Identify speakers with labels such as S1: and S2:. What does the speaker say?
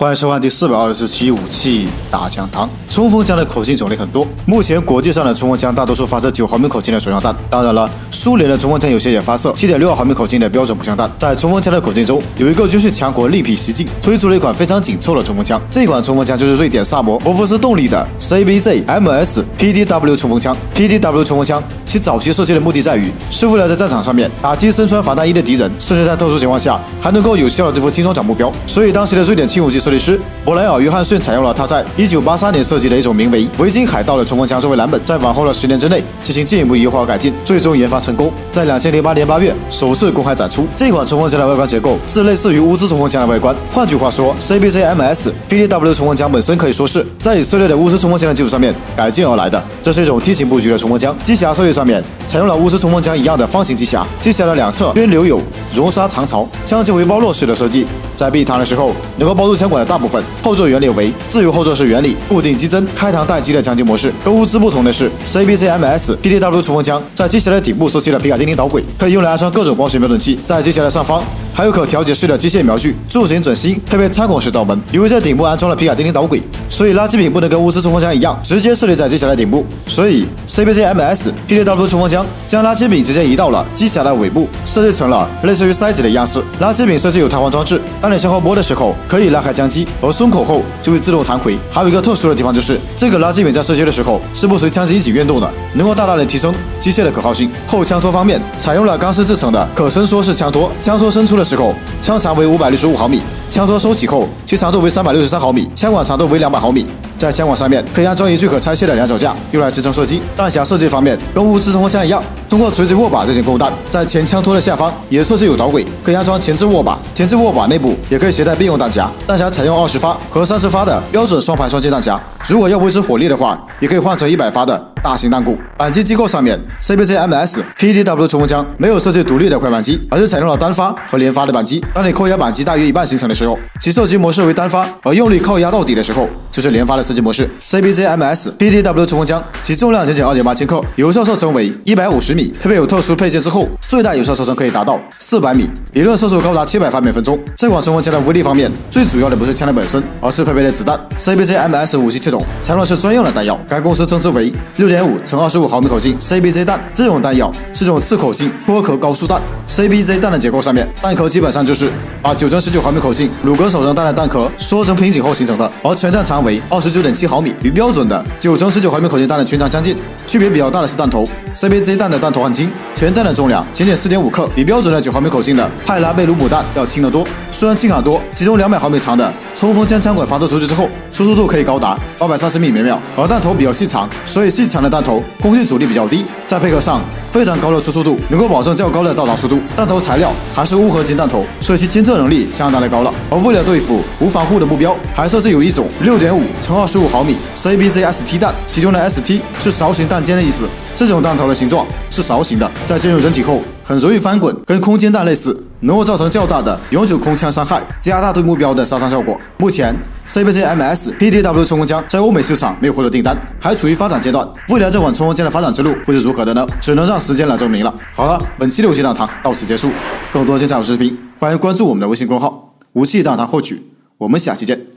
S1: 欢迎收看第四百二十期武器大讲堂。冲锋枪的口径种类很多，目前国际上的冲锋枪大多数发射九毫米口径的手枪弹。当然了，苏联的冲锋枪有些也发射七点六毫米口径的标准步枪弹。在冲锋枪的口径中，有一个军事强国力辟蹊径推出了一款非常紧凑的冲锋枪。这款冲锋枪就是瑞典萨摩博福斯动力的 CBZ MS PDW 冲锋枪。PDW 冲锋枪其早期设计的目的在于，是为了在战场上面打击身穿防弹衣的敌人，甚至在特殊情况下还能够有效的对付轻装甲目标。所以当时的瑞典轻武器设计师博莱尔·约翰逊采用了他在1983年设计的一种名为“维京海盗”的冲锋枪作为蓝本，在往后的十年之内进行进一步优化和改进，最终研发成功，在2008年8月首次公开展出。这款冲锋枪的外观结构是类似于乌兹冲锋枪的外观，换句话说，CBC MS PDW 冲锋枪本身可以说是在以色列的乌兹冲锋枪的基础上面改进而来的。这是一种梯形布局的冲锋枪，机匣设计上上面采用了乌兹冲锋枪一样的方形机匣，机匣的两侧均留有熔砂长槽，枪机为包络式的设计，在闭膛的时候能够包住枪管的大部分。后座原理为自由后座式原理，固定机针，开膛待击的将击模式。跟乌兹不同的是，CBC MS PDW 冲锋枪在机匣的顶部设计了皮卡丁尼导轨，可以用来安装各种光学瞄准器。在机匣的上方还有可调节式的机械瞄具，柱形准心，配备参孔式罩门。由于在顶部安装了皮卡丁尼导轨，所以垃圾柄不能跟乌兹冲锋枪一样直接设立在机匣的顶部，所以 CBC MS PDW 冲锋枪将垃圾柄直接移到了机匣的尾部，设计成了类似于塞子的样式。垃圾柄设计有弹簧装置，当你向后拨的时候可以拉开枪机，而松口后就会自动弹回。还有一个特殊的地方就是，这个垃圾柄在射击的时候是不随枪机一起运动的，能够大大的提升机械的可靠性。后枪托方面采用了钢丝制成的可伸缩式枪托，枪托伸出的时候，枪长为五百六十五毫米。枪托收起后，其长度为三百六十三毫米，枪管长度为两百毫米。在枪管上面可以安装一具可拆卸的两脚架，用来支撑射击。弹匣设计方面，跟物资冲锋枪一样，通过垂直握把进行供弹。在前枪托的下方也设置有导轨，可以安装前置握把。前置握把内部也可以携带备用弹夹。弹匣采用二十发和三十发的标准双排双接弹夹，如果要维持火力的话，也可以换成一百发的大型弹鼓。扳机机构上面，CBC MS PDW 冲锋枪没有设计独立的快扳机，而是采用了单发和连发的扳机。当你扣压扳机大约一半行程的时候，其射击模式为单发，而用力靠压到底的时候就是连发的射击模式。CBC MS PDW 冲锋枪其重量仅仅二点八千克，有效射程为一百五十米，配备有特殊配件之后，最大有效射程可以达到四百米，理论射速高达七百发每分钟。这款冲锋枪的威力方面，最主要的不是枪的本身，而是配备的子弹。CBC MS 武器系统采用的是专用的弹药，该公司称之为六点五乘二十五毫米口径 CBC 弹。这种弹药是种次口径脱壳高速弹。CBZ 弹的结构上面，弹壳基本上就是把九乘十九毫米口径鲁格手榴弹的弹壳缩成瓶颈后形成的，而全弹长为二十九点七毫米，与标准的九乘十九毫米口径弹的全长相近。区别比较大的是弹头，CBZ 弹的弹头很轻，全弹的重量仅仅四点五克，比标准的九毫米口径的派拉贝鲁姆弹要轻得多。虽然轻很多，其中两百毫米长的冲锋枪枪管发射出去之后，初速度可以高达八百三十米每秒，而弹头比较细长，所以细长的弹头空气阻力比较低，再配合上非常高的出速度，能够保证较高的到达速度。弹头材料还是钨合金弹头，所以其监测能力相当的高了。而为了对付无防护的目标，还设置有一种六点五乘二十五毫米 CBZ ST 弹，其中的 ST 是勺形弹尖的意思。这种弹头的形状是勺形的，在进入人体后很容易翻滚，跟空间弹类似，能够造成较大的永久空枪伤害，加大对目标的杀伤效果。目前 CBC MS PDW 冲锋枪在欧美市场没有获得订单，还处于发展阶段。未来这款冲锋枪的发展之路会是如何的呢？只能让时间来证明了。好了，本期的武器大堂到此结束，更多精彩视频欢迎关注我们的微信公众号“武器大堂”获取。我们下期见。